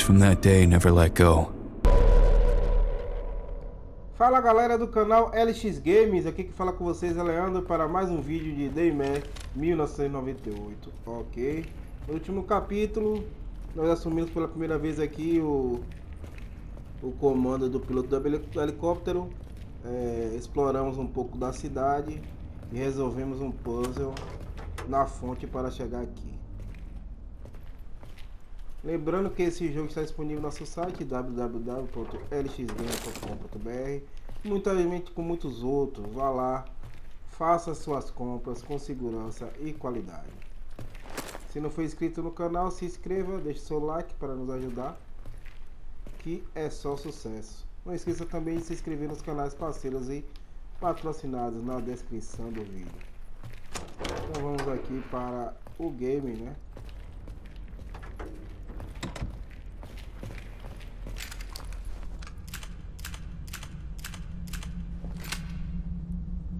from that day never let go. Fala galera do canal LX Games, aqui que fala com vocês é Leandro para mais um vídeo de Dayman 1998, ok? No último capítulo, nós assumimos pela primeira vez aqui o, o comando do piloto do helicóptero, é, exploramos um pouco da cidade e resolvemos um puzzle na fonte para chegar aqui. Lembrando que esse jogo está disponível no nosso site www.lxgame.com.br Muitamente com muitos outros, vá lá, faça suas compras com segurança e qualidade. Se não for inscrito no canal, se inscreva, deixe seu like para nos ajudar, que é só sucesso. Não esqueça também de se inscrever nos canais parceiros e patrocinados na descrição do vídeo. Então vamos aqui para o game, né?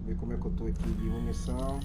Ver como é que eu tô aqui de munição.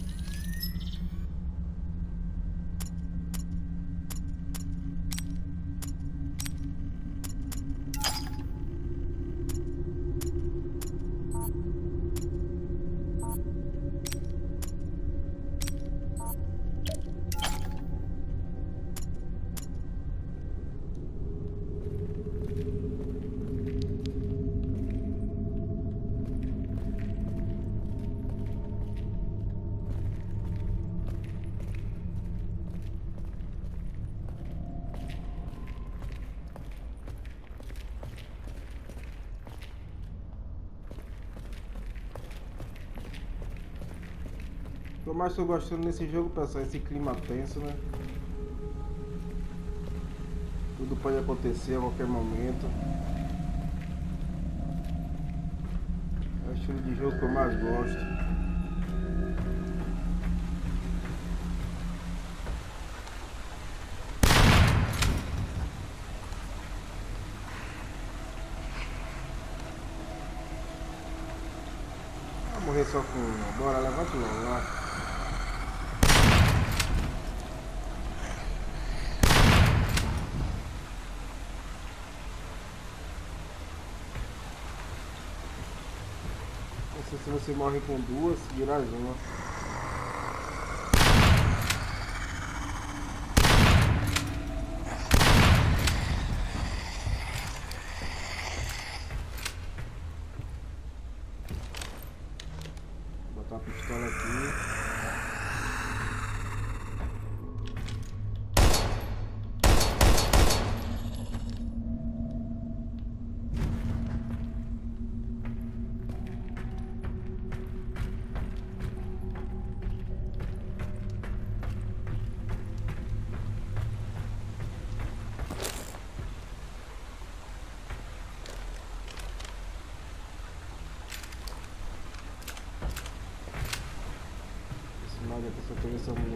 Mais estou gostando nesse jogo, pessoal, esse clima tenso, né? Tudo pode acontecer a qualquer momento. É o estilo de jogo que eu mais gosto. Morrer só com. Bora, levanta logo lá. Se você morre com duas, vira uma.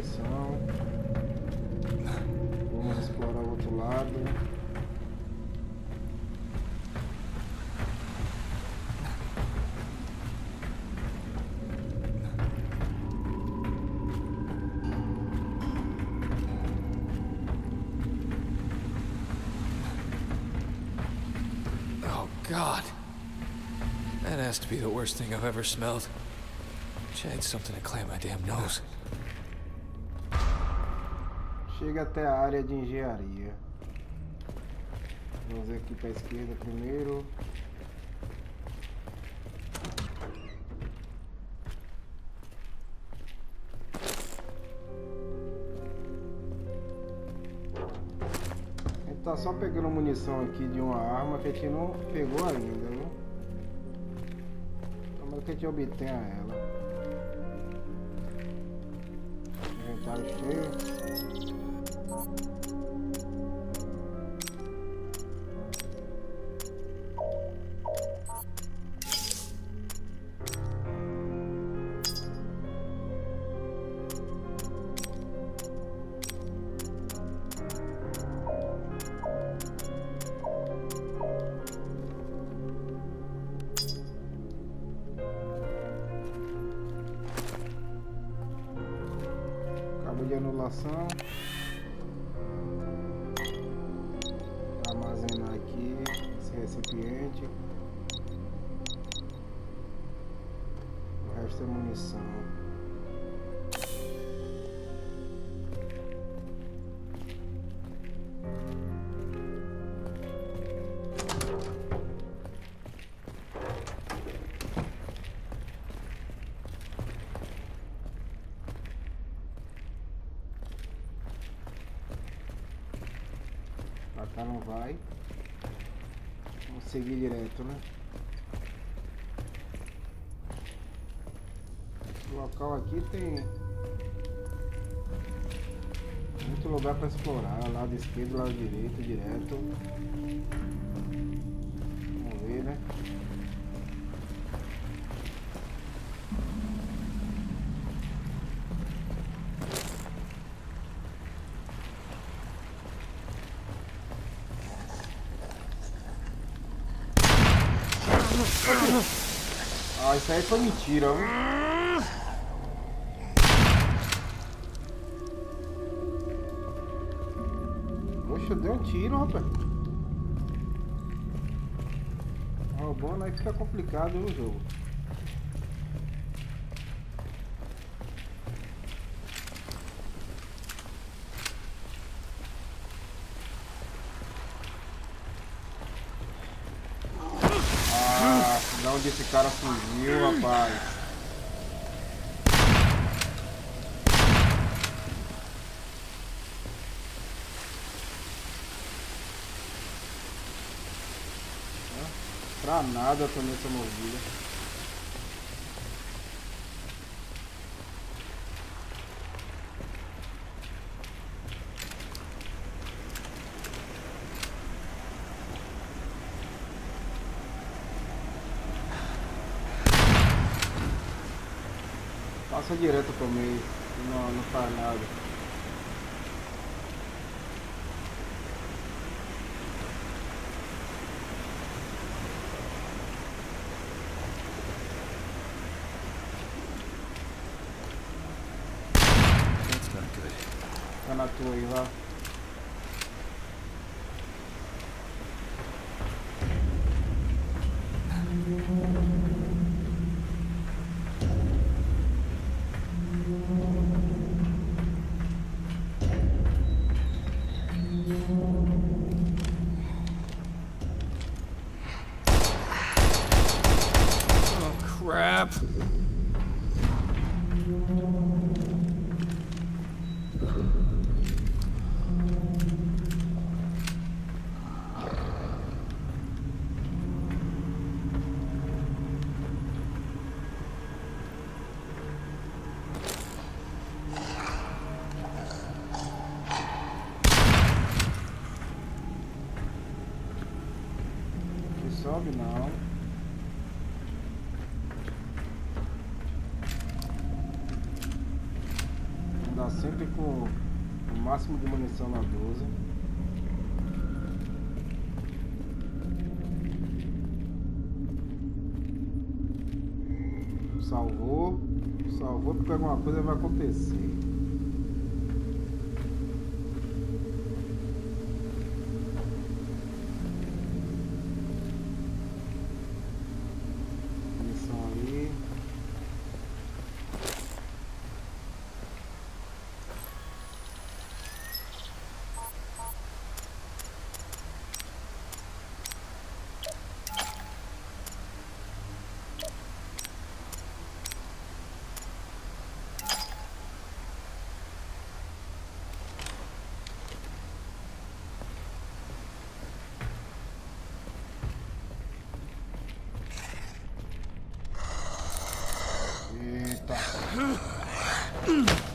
Munição. Vamos explorar o outro lado. Oh, God. That has to be the worst thing I've ever smelled. Wish I had something to clamp my damn nose. Chega até a área de engenharia. Vamos aqui para a esquerda primeiro. A gente tá só pegando munição aqui de uma arma que a gente não pegou ainda, viu? Tomara que a gente obtenha ela. Inventário cheio. thank you Cá não vai. Vamos seguir direto, né? O local aqui tem muito lugar para explorar, lado esquerdo, lado direito, direto. Vamos ver, né? Isso aí foi mentira, viu? Poxa, deu um tiro, rapaz. Roubando aí fica complicado no jogo. Ah, de onde esse cara fugiu, rapaz. Pra nada também essa mordida. Direto pro meio, não, não faz nada. Máximo de munição na 12. Salvou. Salvou porque alguma coisa vai acontecer. Munição ali. Eita.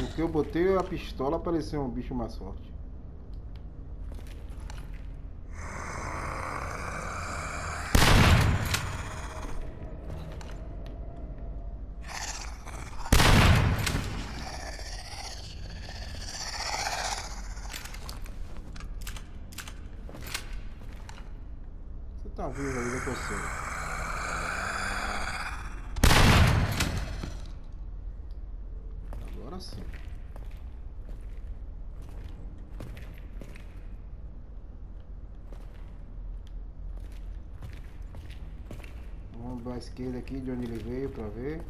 O que eu botei a pistola parecia um bicho mais forte. cavalos ali da coceira. Agora sim. Vamos à esquerda aqui de onde ele veio para ver.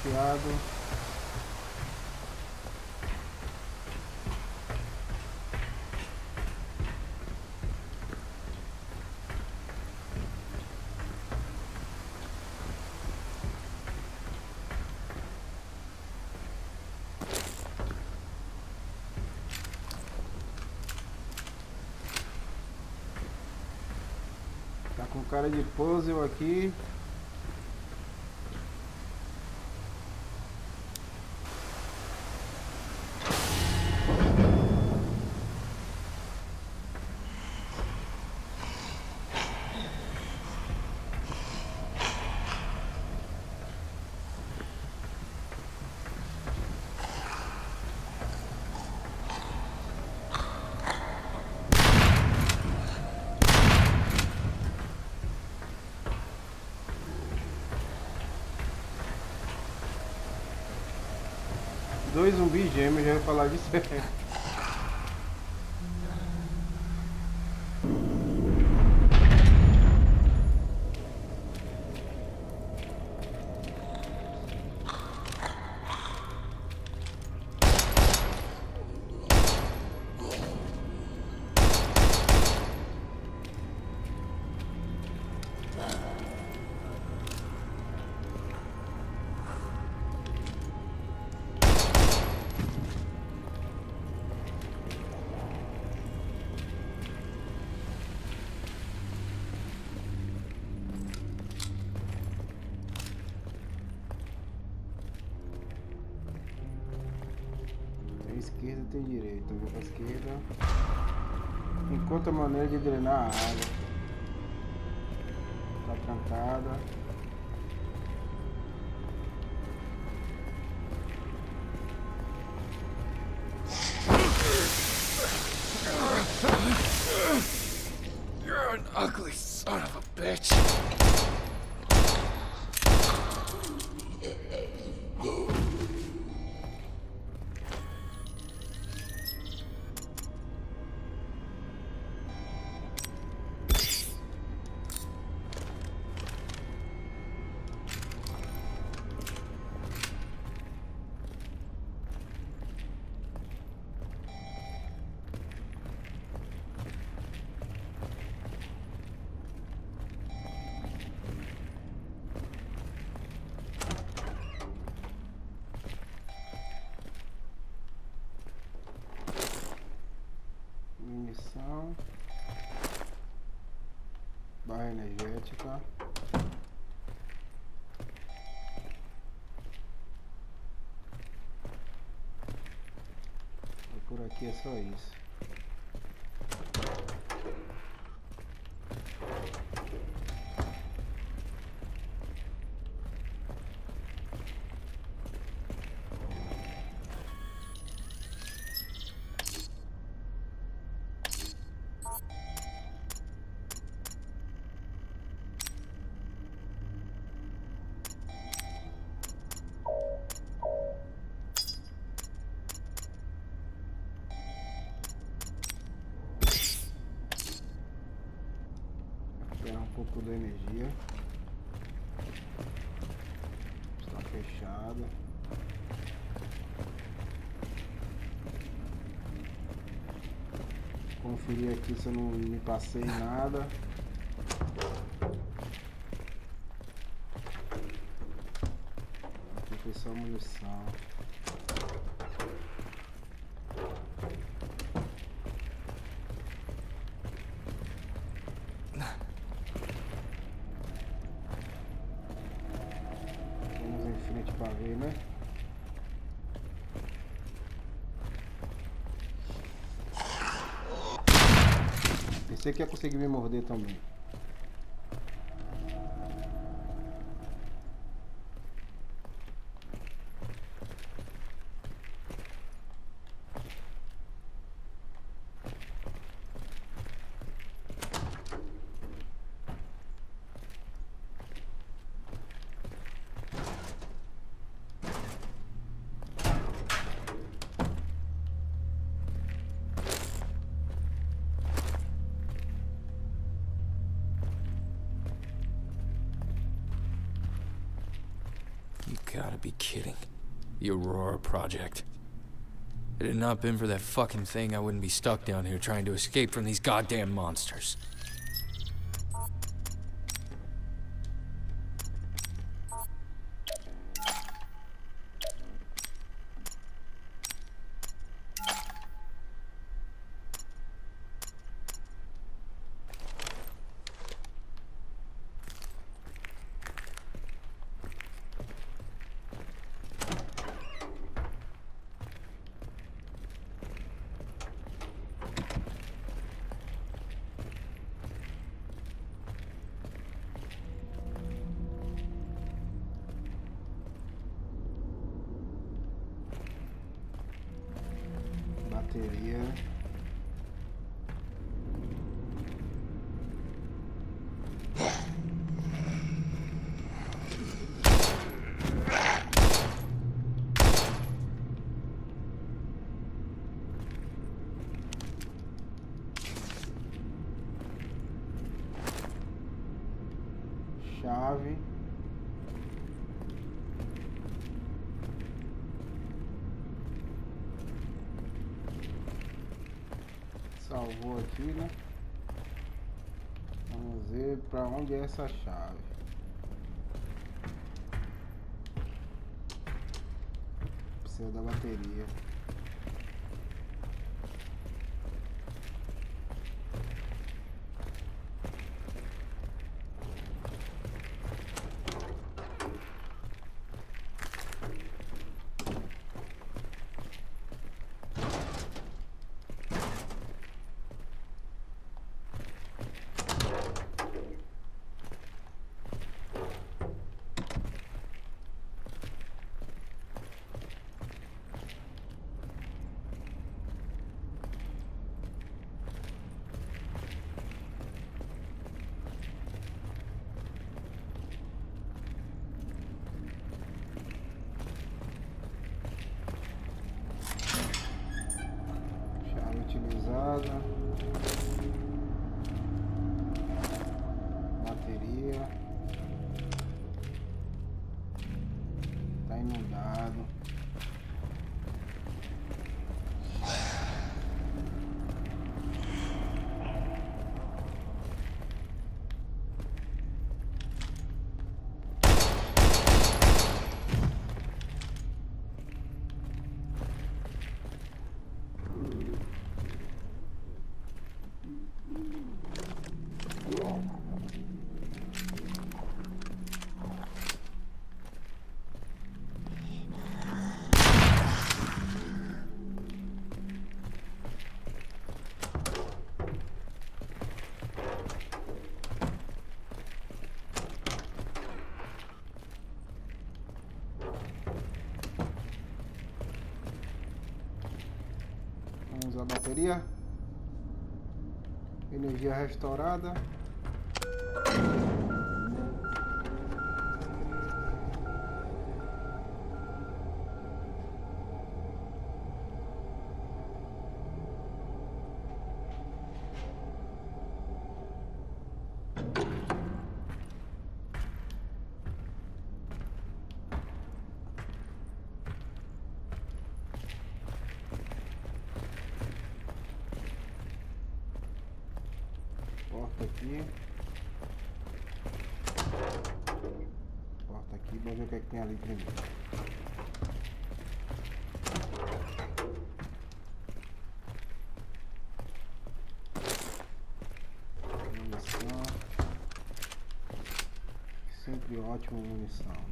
Portão tá bloqueado. Tá com cara de puzzle aqui. Dois zumbis gêmeos, já ia falar disso. de drenar a água. Barra energética. E por aqui é só isso. Recuperar um pouco da energia. Está fechado. Conferir aqui se eu não me passei nada. munição, munição. Pra ver, né? Pensei que ia conseguir me morder também. Project. Had it not been for that fucking thing, I wouldn't be stuck down here trying to escape from these goddamn monsters. Salvou aqui, né? Vamos ver pra onde é essa chave. Precisa da bateria. Chave utilizada. Bateria. Tá inundado. A bateria. Energia restaurada. porta aqui. Porta tá aqui, vamos ver o que, é que tem ali primeiro. Munição. Sempre ótima munição.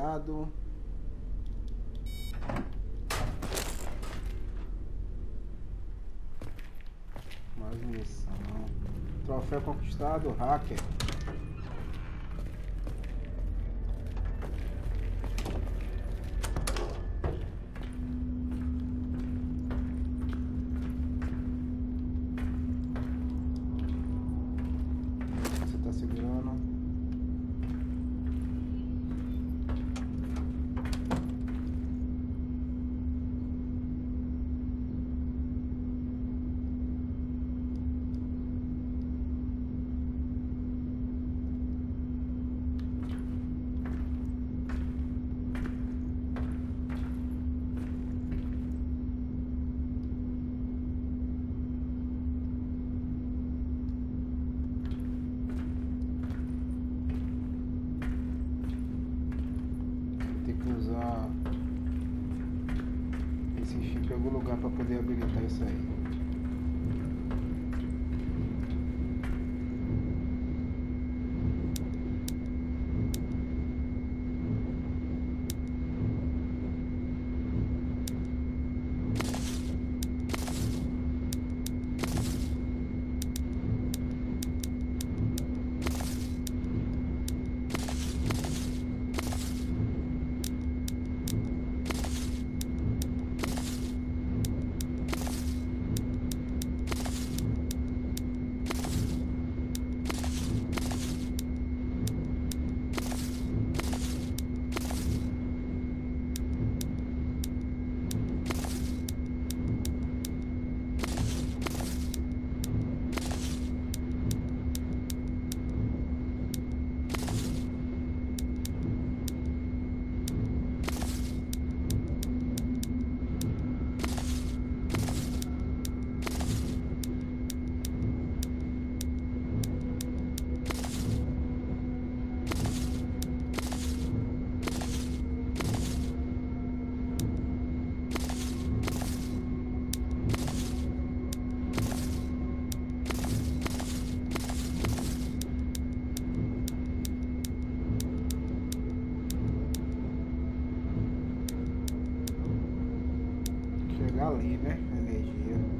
Hackeado. Mais munição. Troféu conquistado, hacker. Você tá segurando. Tem que usar esse chip em algum lugar para poder habilitar isso aí. Chegar ali, né? Energia.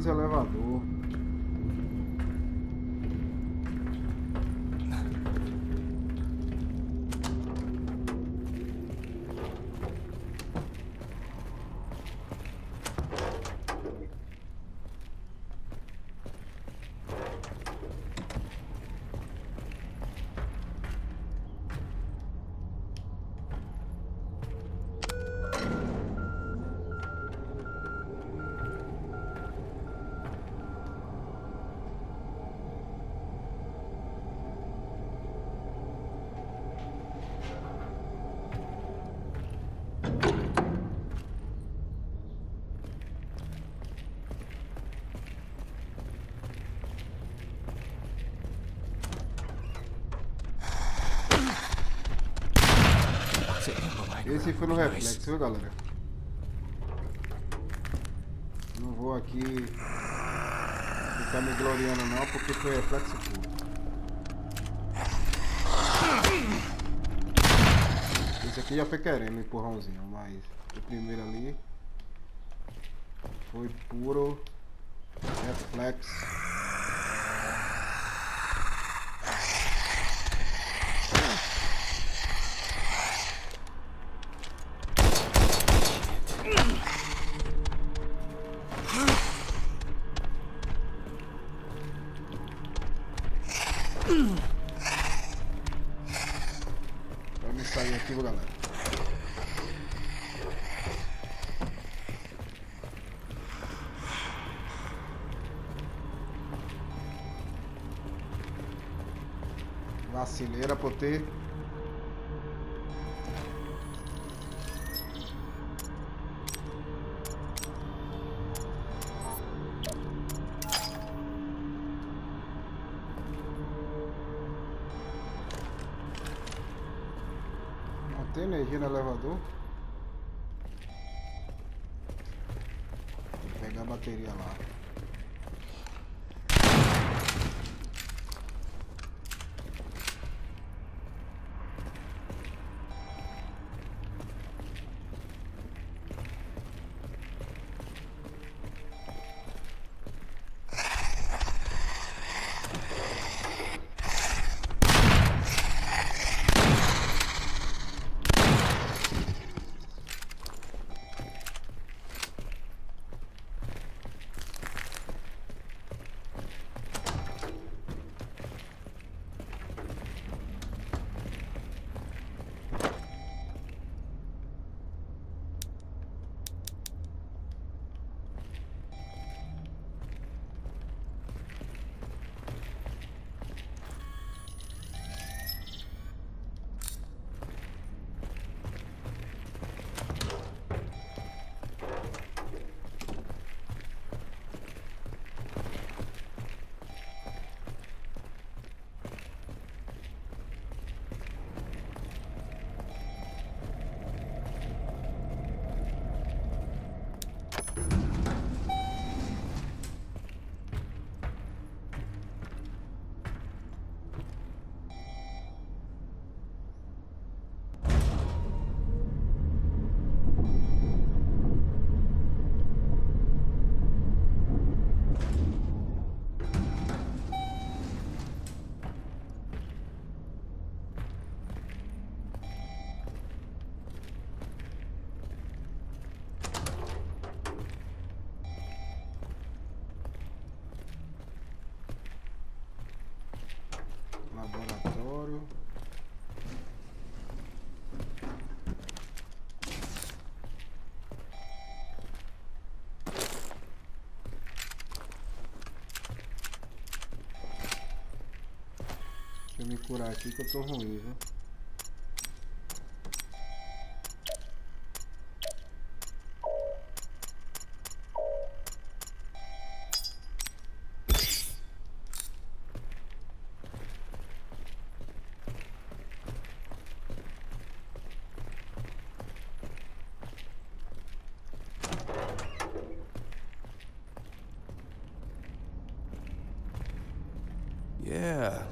Utilize elevador. Esse foi no reflexo, galera? Não vou aqui ficar me gloriando não, porque foi reflexo puro. Aqui já foi querendo um empurrãozinho, mas o primeiro ali foi puro reflexo. Vacileira por ter me curar aqui que eu tô ruim, viu?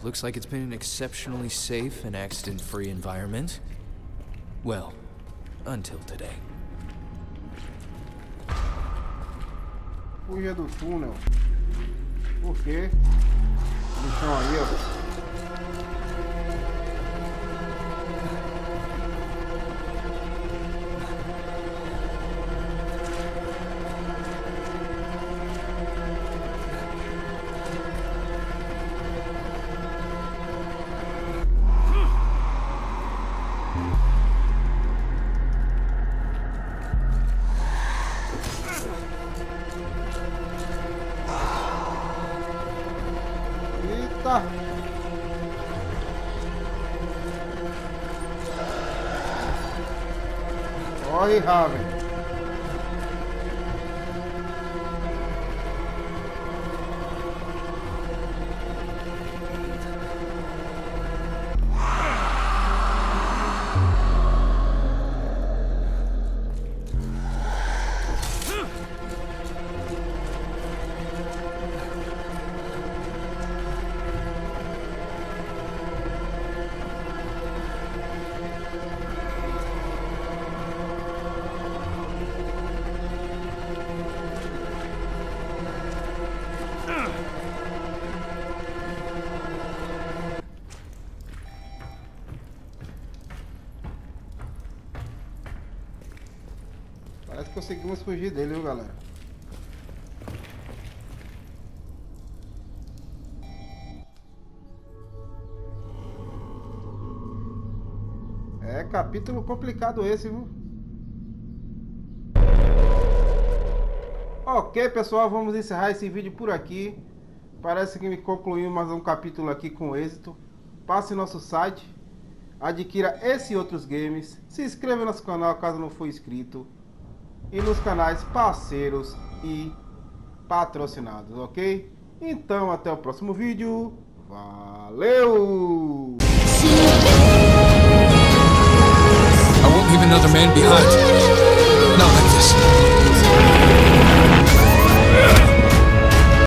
Looks like it's been an exceptionally safe and accident free environment. Well, until today. Fuja do túnel. Por quê? Bichão aí, ó. having. Conseguimos fugir dele, viu, galera? É capítulo complicado esse, viu? Ok, pessoal, vamos encerrar esse vídeo por aqui. Parece que me concluiu mais um capítulo aqui com êxito. Passe nosso site, adquira esse e outros games, se inscreva no nosso canal caso não for inscrito e nos canais parceiros e patrocinados, ok? Então até o próximo vídeo. Valeu! I won't leave another man behind. Not like this.